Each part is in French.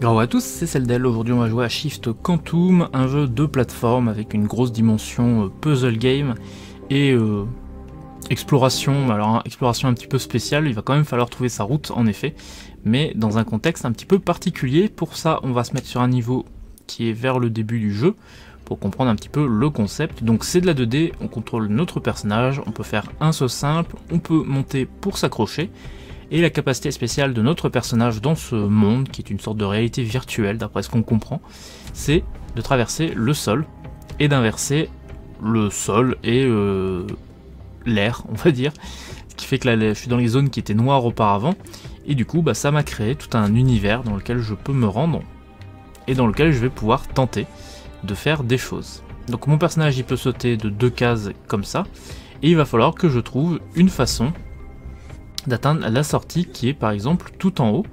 Bonjour à tous, c'est Celdel. Aujourd'hui, on va jouer à Shift Quantum, un jeu de plateforme avec une grosse dimension euh, puzzle game et euh, exploration. Alors, exploration un petit peu spéciale, il va quand même falloir trouver sa route en effet, mais dans un contexte un petit peu particulier. Pour ça, on va se mettre sur un niveau qui est vers le début du jeu pour comprendre un petit peu le concept. Donc, c'est de la 2D, on contrôle notre personnage, on peut faire un saut simple, on peut monter pour s'accrocher. Et la capacité spéciale de notre personnage dans ce monde, qui est une sorte de réalité virtuelle d'après ce qu'on comprend, c'est de traverser le sol et d'inverser le sol et euh, l'air, on va dire. Ce qui fait que là, je suis dans les zones qui étaient noires auparavant. Et du coup, bah, ça m'a créé tout un univers dans lequel je peux me rendre et dans lequel je vais pouvoir tenter de faire des choses. Donc mon personnage, il peut sauter de deux cases comme ça. Et il va falloir que je trouve une façon d'atteindre la sortie qui est par exemple tout en haut.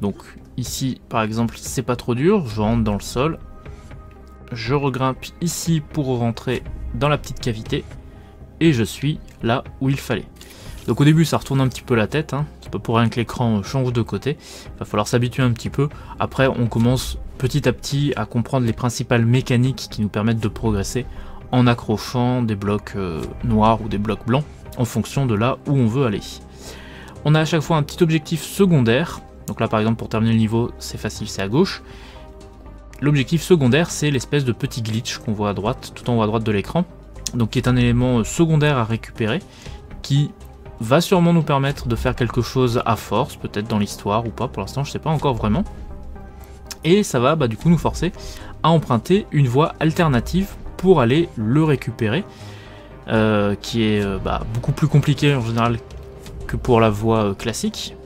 Donc ici par exemple c'est pas trop dur, je rentre dans le sol, je regrimpe ici pour rentrer dans la petite cavité et je suis là où il fallait. Donc au début ça retourne un petit peu la tête, hein. c'est pas pour rien que l'écran change de côté, il va falloir s'habituer un petit peu. Après on commence petit à petit à comprendre les principales mécaniques qui nous permettent de progresser en accrochant des blocs euh, noirs ou des blocs blancs en fonction de là où on veut aller. On a à chaque fois un petit objectif secondaire. Donc là par exemple pour terminer le niveau c'est facile, c'est à gauche. L'objectif secondaire c'est l'espèce de petit glitch qu'on voit à droite, tout en haut à droite de l'écran. Donc qui est un élément euh, secondaire à récupérer, qui va sûrement nous permettre de faire quelque chose à force, peut-être dans l'histoire ou pas, pour l'instant je sais pas encore vraiment. Et ça va bah, du coup nous forcer à emprunter une voie alternative pour aller le récupérer, euh, qui est euh, bah, beaucoup plus compliqué en général pour la voie euh, classique.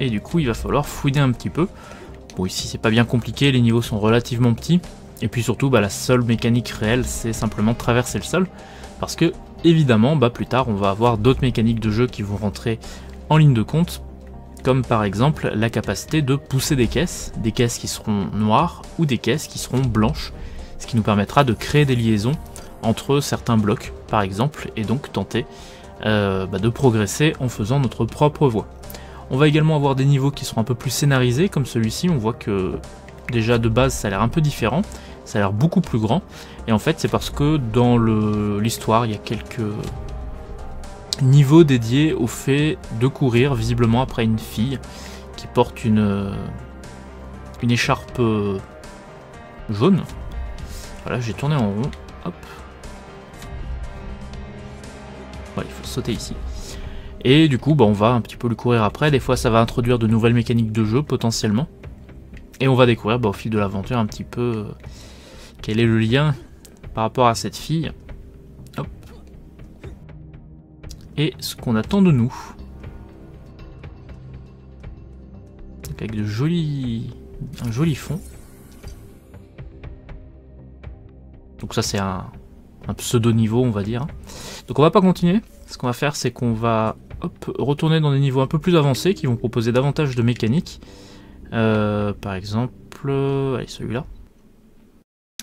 Et du coup, il va falloir fouiner un petit peu. Bon, ici, c'est pas bien compliqué, les niveaux sont relativement petits. Et puis surtout, bah, la seule mécanique réelle, c'est simplement traverser le sol. Parce que, évidemment, bah, plus tard, on va avoir d'autres mécaniques de jeu qui vont rentrer en ligne de compte. Comme par exemple la capacité de pousser des caisses, des caisses qui seront noires ou des caisses qui seront blanches. Ce qui nous permettra de créer des liaisons entre certains blocs, par exemple, et donc tenter euh, bah, de progresser en faisant notre propre voie. On va également avoir des niveaux qui seront un peu plus scénarisés, comme celui-ci, on voit que déjà de base ça a l'air un peu différent, ça a l'air beaucoup plus grand, et en fait c'est parce que dans l'histoire il y a quelques niveaux dédiés au fait de courir visiblement après une fille qui porte une, une écharpe euh, jaune. Voilà, j'ai tourné en rond, hop, sauter ici. Et du coup, bah, on va un petit peu le courir après. Des fois, ça va introduire de nouvelles mécaniques de jeu, potentiellement. Et on va découvrir bah, au fil de l'aventure un petit peu euh, quel est le lien par rapport à cette fille. Et ce qu'on attend de nous. avec de jolis... un joli fond. Donc ça c'est un, un pseudo niveau on va dire. Donc on va pas continuer. Ce qu'on va faire, c'est qu'on va retourner dans des niveaux un peu plus avancés qui vont proposer davantage de mécaniques. Euh, par exemple, allez, celui-là.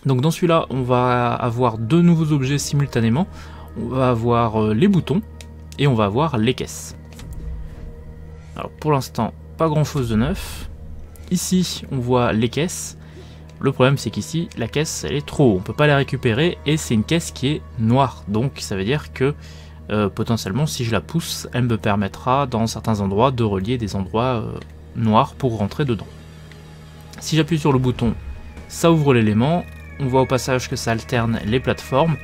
Donc dans celui-là, on va avoir deux nouveaux objets simultanément. On va avoir euh, les boutons et on va avoir les caisses. Alors pour l'instant, pas grand-chose de neuf. Ici, on voit les caisses. Le problème c'est qu'ici la caisse elle est trop haut, on peut pas la récupérer et c'est une caisse qui est noire donc ça veut dire que euh, potentiellement si je la pousse elle me permettra dans certains endroits de relier des endroits euh, noirs pour rentrer dedans. Si j'appuie sur le bouton ça ouvre l'élément, on voit au passage que ça alterne les plateformes.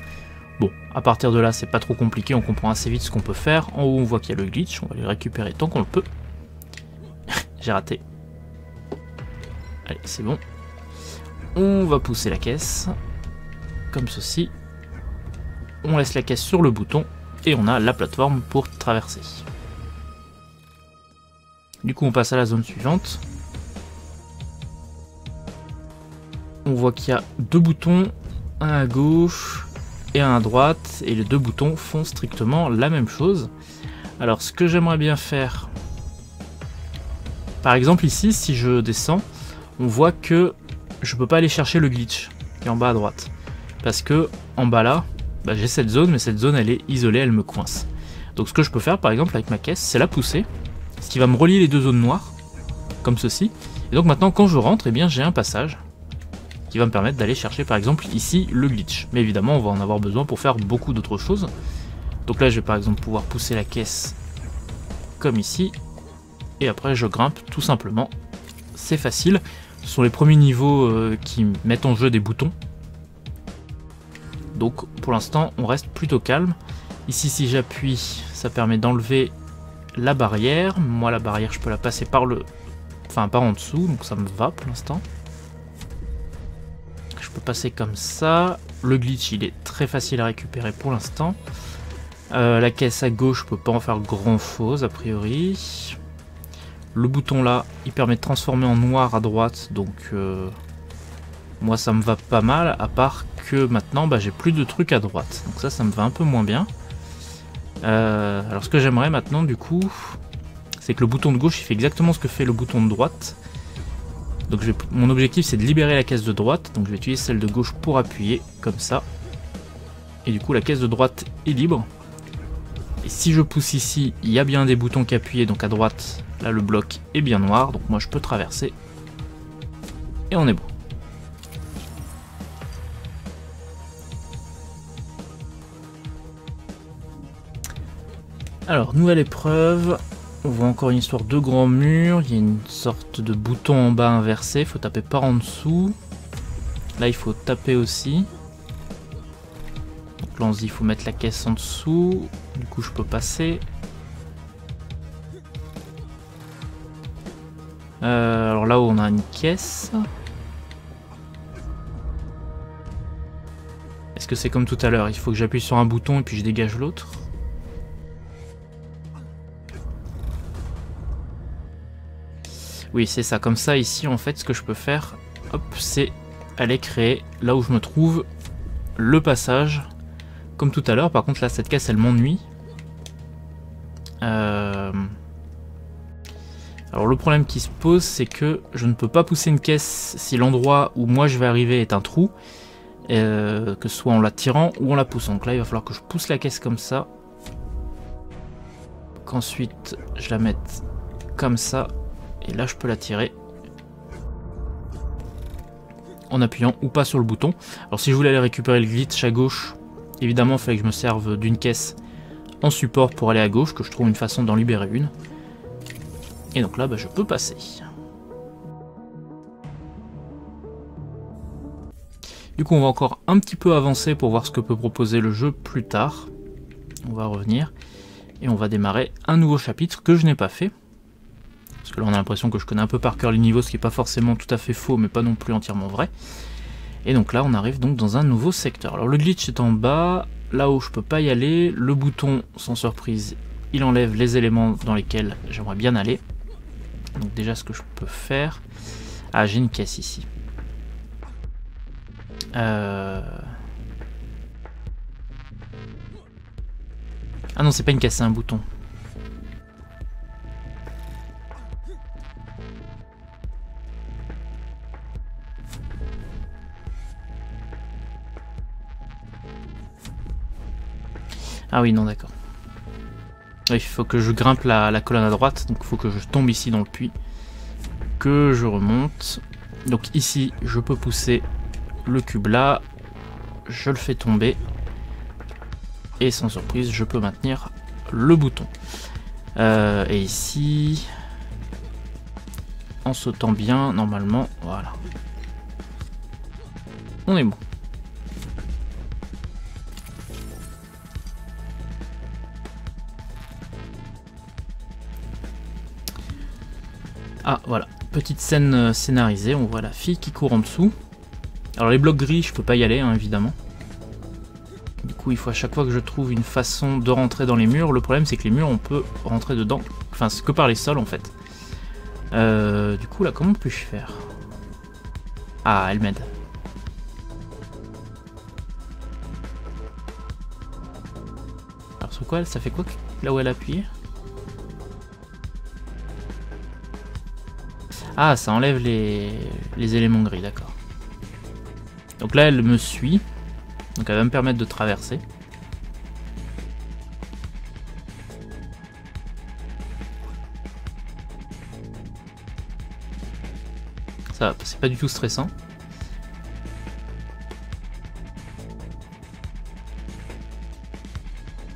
Bon, à partir de là c'est pas trop compliqué, on comprend assez vite ce qu'on peut faire. En haut on voit qu'il y a le glitch, on va le récupérer tant qu'on le peut. J'ai raté. Allez, c'est bon. On va pousser la caisse, comme ceci. On laisse la caisse sur le bouton et on a la plateforme pour traverser. Du coup on passe à la zone suivante. On voit qu'il y a deux boutons, un à gauche et un à droite, et les deux boutons font strictement la même chose. Alors ce que j'aimerais bien faire, par exemple ici, si je descends, on voit que je peux pas aller chercher le glitch qui est en bas à droite. Parce que en bas là, bah, j'ai cette zone, mais cette zone elle est isolée, elle me coince. Donc ce que je peux faire par exemple avec ma caisse, c'est la pousser, ce qui va me relier les deux zones noires, comme ceci. Et donc maintenant quand je rentre, eh bien j'ai un passage qui va me permettre d'aller chercher par exemple ici le glitch. Mais évidemment on va en avoir besoin pour faire beaucoup d'autres choses. Donc là je vais par exemple pouvoir pousser la caisse comme ici. Et après je grimpe tout simplement. C'est facile. Ce sont les premiers niveaux euh, qui mettent en jeu des boutons. Donc pour l'instant on reste plutôt calme. Ici si j'appuie ça permet d'enlever la barrière. Moi la barrière je peux la passer par le... Enfin par en dessous donc ça me va pour l'instant. Je peux passer comme ça. Le glitch il est très facile à récupérer pour l'instant. Euh, la caisse à gauche je peux pas en faire grand chose a priori. Le bouton là il permet de transformer en noir à droite donc... Euh, moi ça me va pas mal, à part que maintenant bah, j'ai plus de trucs à droite. Donc ça, ça me va un peu moins bien. Euh, alors ce que j'aimerais maintenant du coup, c'est que le bouton de gauche il fait exactement ce que fait le bouton de droite. Donc mon objectif c'est de libérer la caisse de droite, donc je vais utiliser celle de gauche pour appuyer, comme ça. Et du coup la caisse de droite est libre. Et si je pousse ici, il y a bien des boutons qui appuient, donc à droite, là le bloc est bien noir, donc moi je peux traverser. Et on est bon. Alors, nouvelle épreuve. On voit encore une histoire de grands murs. Il y a une sorte de bouton en bas inversé. Il faut taper par en dessous. Là, il faut taper aussi. Donc là, il faut mettre la caisse en dessous. Du coup, je peux passer. Euh, alors là où on a une caisse. Est-ce que c'est comme tout à l'heure? Il faut que j'appuie sur un bouton et puis je dégage l'autre? Oui, c'est ça. Comme ça, ici, en fait, ce que je peux faire, hop, c'est aller créer là où je me trouve le passage. Comme tout à l'heure. Par contre, là, cette caisse, elle m'ennuie. Euh, alors, le problème qui se pose, c'est que je ne peux pas pousser une caisse si l'endroit où moi je vais arriver est un trou. Euh, que ce soit en la tirant ou en la poussant. Donc là, il va falloir que je pousse la caisse comme ça. Qu'ensuite, je la mette comme ça. Et là, je peux la tirer en appuyant ou pas sur le bouton. Alors si je voulais aller récupérer le glitch à gauche, évidemment, il fallait que je me serve d'une caisse en support pour aller à gauche, que je trouve une façon d'en libérer une. Et donc là, bah, je peux passer. Du coup, on va encore un petit peu avancer pour voir ce que peut proposer le jeu plus tard. On va revenir et on va démarrer un nouveau chapitre que je n'ai pas fait. Parce que là on a l'impression que je connais un peu par cœur les niveaux, ce qui n'est pas forcément tout à fait faux, mais pas non plus entièrement vrai. Et donc là on arrive donc dans un nouveau secteur. Alors le glitch est en bas, là où je peux pas y aller, le bouton sans surprise, il enlève les éléments dans lesquels j'aimerais bien aller. Donc déjà ce que je peux faire... Ah j'ai une caisse ici. Euh... Ah non c'est pas une caisse, c'est un bouton. Ah oui, non, d'accord. Il faut que je grimpe la, colonne à droite, donc il faut que je tombe ici dans le puits. Que je remonte. Donc ici, je peux pousser le cube là. Je le fais tomber. Et sans surprise, je peux maintenir le bouton. Euh, et ici, en sautant bien, normalement, voilà. On est bon. Ah, voilà. Petite scène euh, scénarisée. On voit la fille qui court en dessous. Alors les blocs gris, je peux pas y aller, hein, évidemment. Du coup, il faut à chaque fois que je trouve une façon de rentrer dans les murs. Le problème, c'est que les murs, on peut rentrer dedans. Enfin, c'est que par les sols, en fait. Euh, du coup, là, comment puis-je faire? Ah, elle m'aide. Alors, sur quoi Ça fait quoi là où elle a Ah, ça enlève les, les éléments gris, d'accord. Donc là, elle me suit. Donc elle va me permettre de traverser. Ça c'est pas du tout stressant.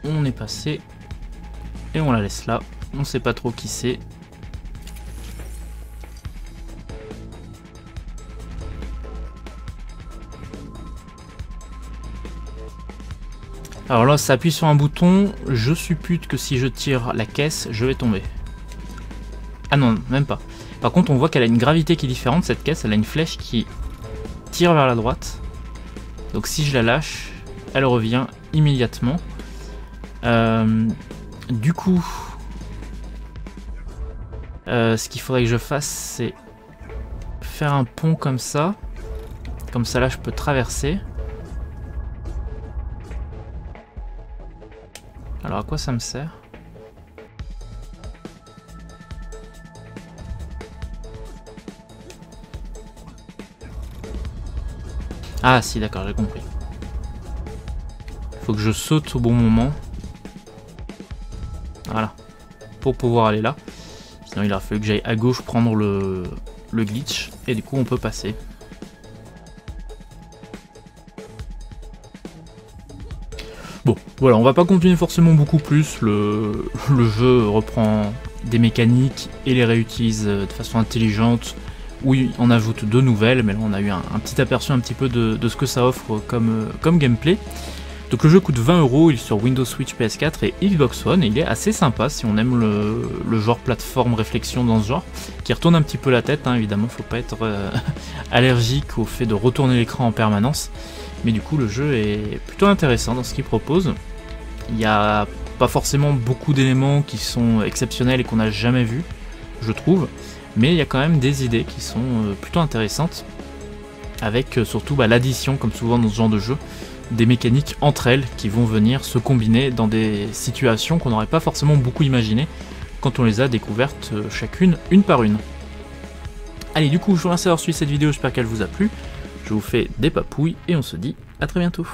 On est passé. Et on la laisse là. On ne sait pas trop qui c'est. Alors là, ça appuie sur un bouton. Je suppute que si je tire la caisse, je vais tomber. Ah non, même pas. Par contre, on voit qu'elle a une gravité qui est différente, cette caisse. Elle a une flèche qui tire vers la droite. Donc si je la lâche, elle revient immédiatement. Euh, du coup, euh, ce qu'il faudrait que je fasse, c'est faire un pont comme ça. Comme ça, là, je peux traverser. Alors, à quoi ça me sert? Ah si, d'accord, j'ai compris. Faut que je saute au bon moment. Voilà. Pour pouvoir aller là. Sinon il a fallu que j'aille à gauche prendre le, le glitch. Et du coup on peut passer. Voilà, on va pas continuer forcément beaucoup plus. Le, jeu reprend des mécaniques et les réutilise de façon intelligente. Oui, on ajoute deux nouvelles, mais là on a eu un, petit aperçu un petit peu de, ce que ça offre comme, comme gameplay. Donc le jeu coûte 20 euros, il est sur Windows Switch PS4 et Xbox One, et il est assez sympa si on aime le, genre plateforme réflexion dans ce genre, qui retourne un petit peu la tête, hein, évidemment, faut pas être euh, allergique au fait de retourner l'écran en permanence, mais du coup le jeu est plutôt intéressant dans ce qu'il propose. Il n'y a pas forcément beaucoup d'éléments qui sont exceptionnels et qu'on n'a jamais vu, je trouve, mais il y a quand même des idées qui sont euh, plutôt intéressantes, avec euh, surtout bah, l'addition, comme souvent dans ce genre de jeu, des mécaniques entre elles qui vont venir se combiner dans des situations qu'on n'aurait pas forcément beaucoup imaginées quand on les a découvertes euh, chacune une par une. Allez, du coup, je vous remercie d'avoir suivi cette vidéo, j'espère qu'elle vous a plu. Je vous fais des papouilles et on se dit à très bientôt.